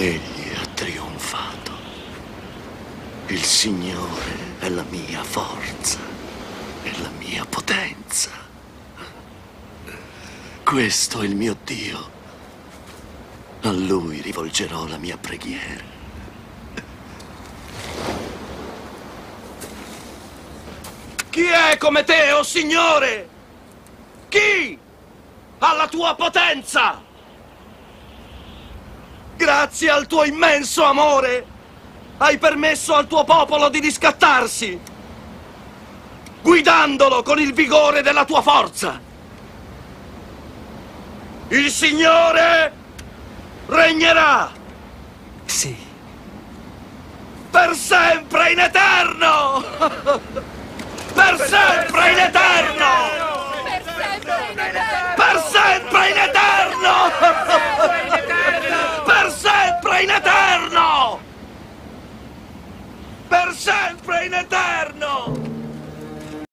Egli ha trionfato. Il Signore è la mia forza e la mia potenza. Questo è il mio Dio. A Lui rivolgerò la mia preghiera. Chi è come te, o oh Signore? Chi ha la tua potenza? Grazie al tuo immenso amore, hai permesso al tuo popolo di riscattarsi, guidandolo con il vigore della tua forza. Il Signore regnerà! Sì. Per sempre in eterno! Per sempre in eterno! Per sempre sempre in eterno!